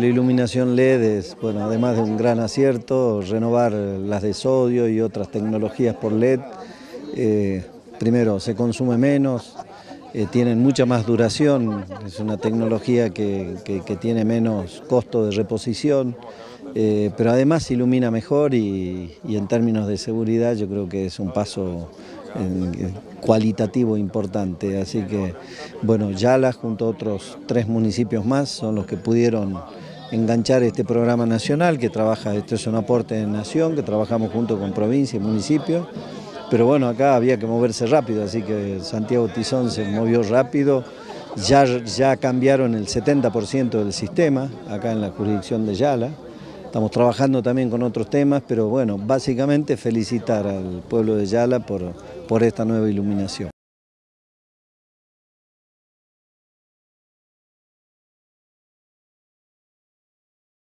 La iluminación LED es, bueno, además de un gran acierto, renovar las de sodio y otras tecnologías por LED. Eh, primero, se consume menos, eh, tienen mucha más duración, es una tecnología que, tiene menos costo de reposición, eh, pero además ilumina mejor y, en términos de seguridad yo creo que es un paso cualitativo importante. Así que, bueno, Yala junto a otros tres municipios más son los que pudieron enganchar este programa nacional que trabaja, esto es un aporte de nación, que trabajamos junto con provincia y municipio. Pero bueno, acá había que moverse rápido, así que Santiago Tizón se movió rápido. Ya, ya cambiaron el 70% del sistema acá en la jurisdicción de Yala. Estamos trabajando también con otros temas, pero bueno, básicamente felicitar al pueblo de Yala por, por esta nueva iluminación.